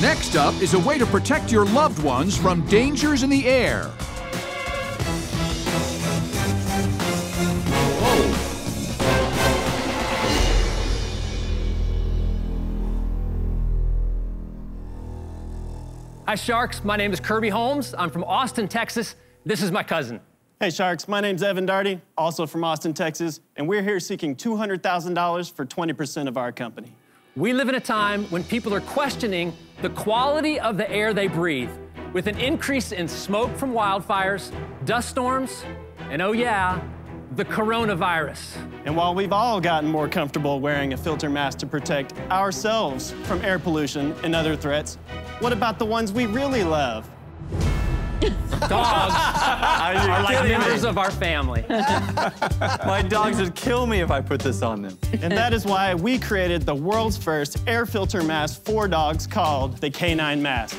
Next up is a way to protect your loved ones from dangers in the air. Hi, Sharks. My name is Kirby Holmes. I'm from Austin, Texas. This is my cousin. Hey, Sharks. My name's Evan Daugherty, also from Austin, Texas, and we're here seeking $200,000 for 20% of our company. We live in a time when people are questioning the quality of the air they breathe, with an increase in smoke from wildfires, dust storms, and oh, yeah, the coronavirus. And while we've all gotten more comfortable wearing a filter mask to protect ourselves from air pollution and other threats, what about the ones we really love? Dogs are like members of our family. My dogs would kill me if I put this on them. And that is why we created the world's first air filter mask for dogs called the K9 Mask.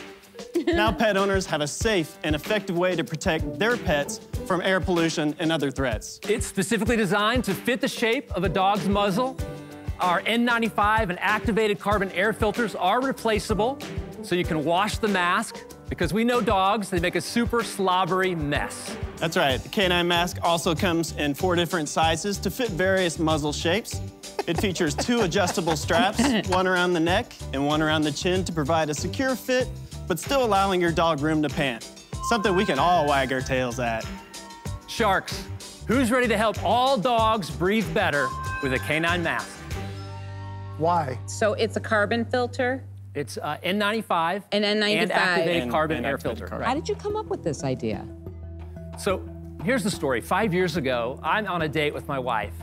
Now pet owners have a safe and effective way to protect their pets from air pollution and other threats. It's specifically designed to fit the shape of a dog's muzzle. Our N95 and activated carbon air filters are replaceable, so you can wash the mask because we know dogs, they make a super slobbery mess. That's right. The K9 mask also comes in four different sizes to fit various muzzle shapes. It features two adjustable straps, one around the neck and one around the chin to provide a secure fit, but still allowing your dog room to pant. Something we can all wag our tails at. Sharks, who's ready to help all dogs breathe better with a canine mask? Why? So it's a carbon filter? It's uh, N95 An N95. and activated And- carbon and air activated filter. carbon. How did you come up with this idea? So here's the story. Five years ago, I'm on a date with my wife.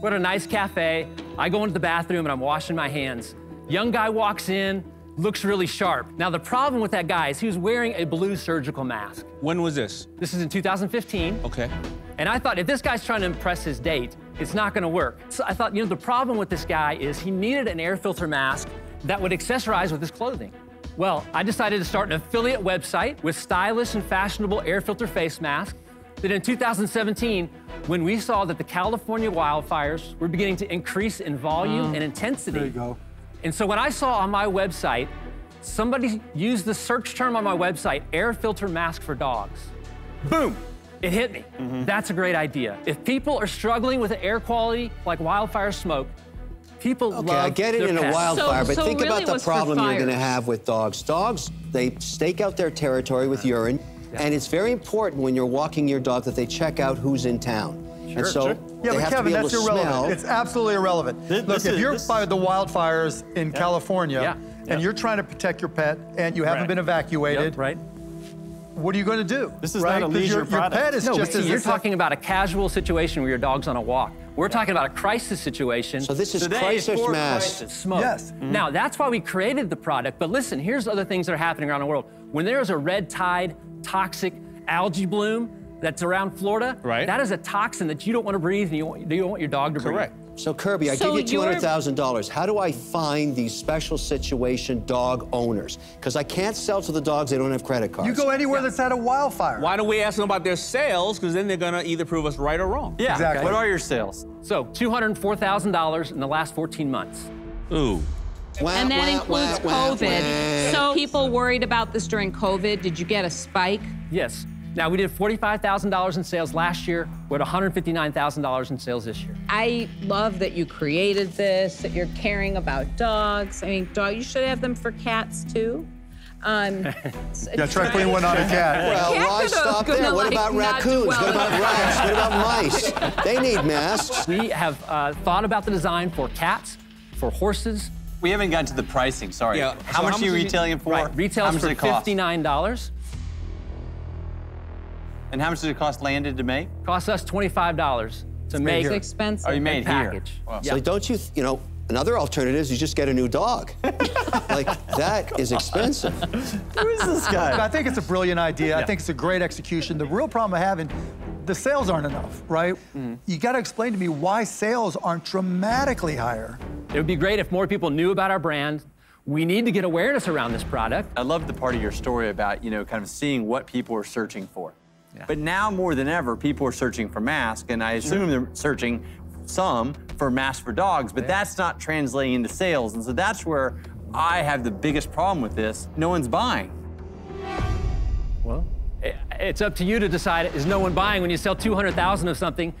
We're at a nice cafe. I go into the bathroom and I'm washing my hands. Young guy walks in, looks really sharp. Now, the problem with that guy is he was wearing a blue surgical mask. When was this? This is in 2015. Okay. And I thought, if this guy's trying to impress his date, it's not gonna work. So I thought, you know, the problem with this guy is he needed an air filter mask that would accessorize with his clothing. Well, I decided to start an affiliate website with stylish and fashionable air filter face masks. Then in 2017, when we saw that the California wildfires were beginning to increase in volume mm. and intensity. There you go. And so when I saw on my website, somebody used the search term on my website, air filter mask for dogs. Boom! It hit me. Mm-hmm. That's a great idea. If people are struggling with air quality like wildfire smoke, people Okay, love I get it their in a pets. wildfire, but so think really about the problem you're going to have with dogs. Dogs, they stake out their territory with urine, and it's very important when you're walking your dog that they check out who's in town. and so Yeah, they but have to Kevin, be able that's to irrelevant. smell. It's absolutely irrelevant. Thi- Look, this if is- you're by the wildfires in California Yeah. and you're trying to protect your pet and you haven't Right. been evacuated, Yep, right? What are you going to do? This is right? not a 'Cause leisure your, your product. pet is No, just see, you're talking about a casual situation where your dog's on a walk. We're talking about a crisis situation. So this is Today, crisis for mask. crisis. smoke. Yes. Mm-hmm. Now, that's why we created the product. But listen, here's other things that are happening around the world. When there is a red tide, toxic algae bloom that's around Florida, Right. that is a toxin that you don't want to breathe and you, want, you don't want your dog to breathe. Correct. So Kirby, I So give you $200,000. How do I find these special situation dog owners? Because I can't sell to the dogs, they don't have credit cards. You go anywhere that's had a wildfire. Why don't we ask them about their sales? Because then they're gonna either prove us right or wrong. Yeah. Exactly. What are your sales? So, $204,000 in the last 14 months. Ooh. Wah, And that wah, includes wah, wah, COVID. wah. So people worried about this during COVID. Did you get a spike? Yes. Now, we did $45,000 in sales last year. We're at $159,000 in sales this year. I love that you created this, that you're caring about dogs. I mean, dog, you should have them for cats too. Um, Yeah, try putting one on a cat. Well, Cats why stop gonna, there? What like, about raccoons? well. What about rats? What about mice? They need masks. We have uh, thought about the design for cats, for horses. We haven't gotten to the pricing, sorry. Yeah, How so much how are you much is it- retailing it for? Right, retails how much for does it cost? $59. And how much does it cost landed to make? Costs us $25 to make It's expensive. Oh, you made here. package. Wow. Yeah. So don't you, you know, another alternative is you just get a new dog. like, that is expensive. Who is this guy? I think it's a brilliant idea. I think it's a great execution. The real problem I have having, the sales aren't enough, right? Mm-hmm. You got to explain to me why sales aren't dramatically higher. It would be great if more people knew about our brand. We need to get awareness around this product. I love the part of your story about, you know, kind of seeing what people are searching for. But now more than ever, people are searching for masks, and I assume they're searching some for masks for dogs, but that's not translating into sales. And so that's where I have the biggest problem with this. No one's buying. Well, it's up to you to decide. Is no one buying when you sell 200,000 of something,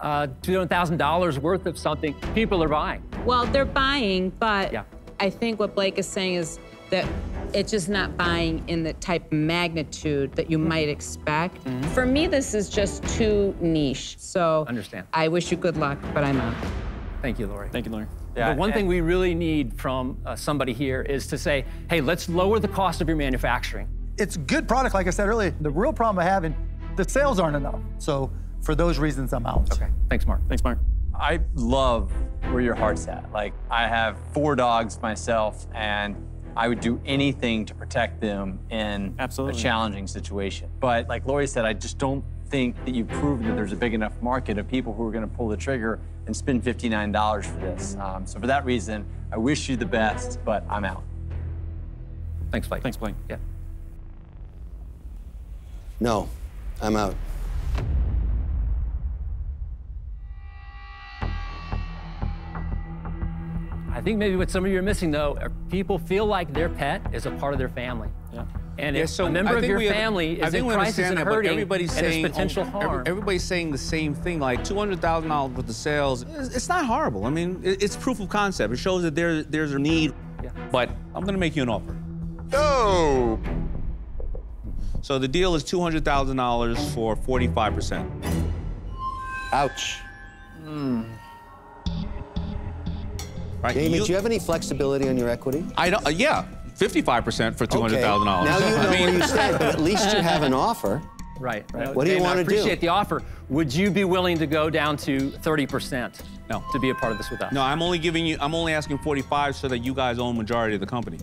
uh, $200,000 worth of something? People are buying. Well, they're buying, but Yeah. I think what Blake is saying is that it's just not buying in the type of magnitude that you might expect. For me, this is just too niche. So Understand. I wish you good luck, but I'm out. Thank you, Lori. Thank you, Lori. Yeah, the one thing we really need from uh, somebody here is to say, hey, let's lower the cost of your manufacturing. It's good product, like I said earlier. The real problem I have having, the sales aren't enough. So for those reasons, I'm out. Okay. Thanks, Mark. Thanks, Mark. I love where your heart's at. Like, I have four dogs myself, and I would do anything to protect them in Absolutely. a challenging situation. But like Lori said, I just don't think that you've proven that there's a big enough market of people who are going to pull the trigger and spend $59 for this. Um, so for that reason, I wish you the best, but I'm out. Thanks, Blake. Thanks, Blake. Yeah. No, I'm out. I think maybe what some of you are missing, though, are people feel like their pet is a part of their family. Yeah. And Yeah, if so a member I of think your we- family I is think in we crisis and that, hurting, everybody's and saying potential oh, every- harm. everybody's saying the same thing. Like two hundred thousand dollars worth of sales. It's it's not horrible. I mean, it- it's proof of concept. It shows that there there's a need. Yeah. But I'm gonna make you an offer. Oh. So the deal is two hundred thousand dollars for forty-five percent. Ouch. Hmm. Right? Jamie, do you have any flexibility on your equity? I don't. Uh, yeah, fifty-five percent for two hundred thousand dollars. Now you know where you stand, but at least you have an offer. Right. right. What do you wanna I do? appreciate the offer. Would you be willing to go down to 30% No. to be a part of this with us? No, I'm only giving you. I'm only asking forty-five so that you guys own majority of the company.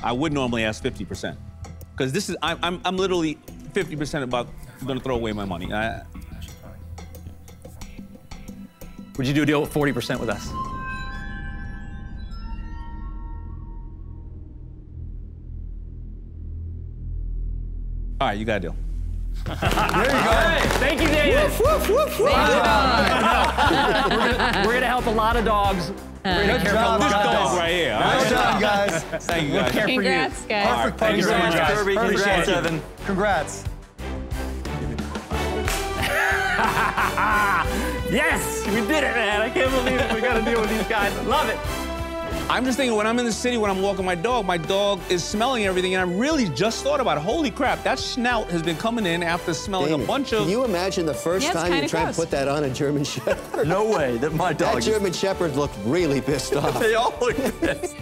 I would normally ask fifty percent, because this is. I'm. I'm, I'm literally fifty percent about going to throw away my money. I, Would you do a deal with 40% with us? all right, you got a deal. There you go. Thank you, David. we're, gonna, we're gonna help a lot of dogs. We're gonna care a job, lot of guys. dogs. right here. all Well right? done, guys. Thank you guys. Care for you. Congrats, guys. Perfect thank you so much, guys. Kirby. Perfect. Congrats, Evan. Congrats. Yes, we did it, man. I can't believe it. We got to deal with these guys. Love it. I'm just thinking when I'm in the city, when I'm walking my dog, my dog is smelling everything, and I really just thought about, holy crap, that snout has been coming in after smelling Daymond, a bunch of. Can you imagine the first Yeah, time you kinda try and put that on a German Shepherd? No way that my dog That is- German Shepherd looked really pissed off. They all look pissed.